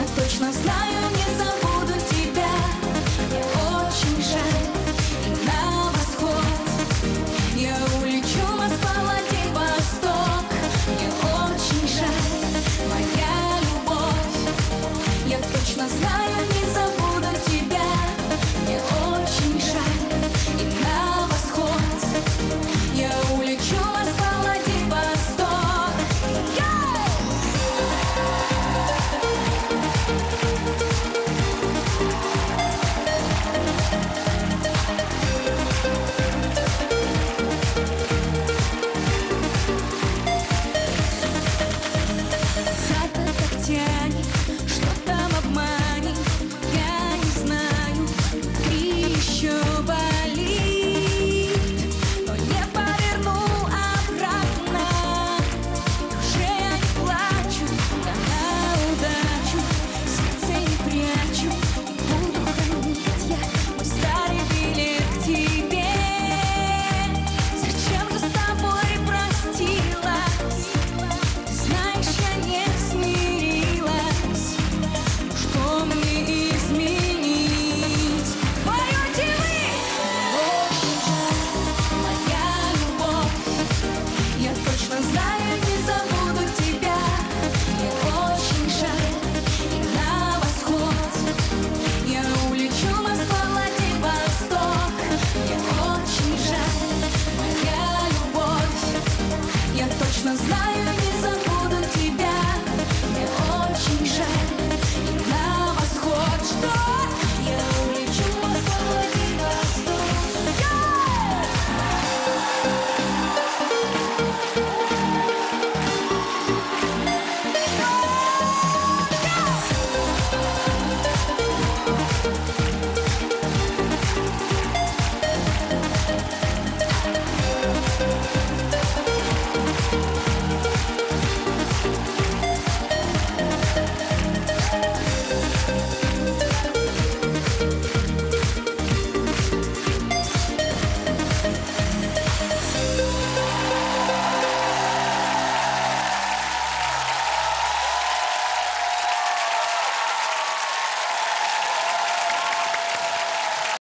я точно знаю. cause life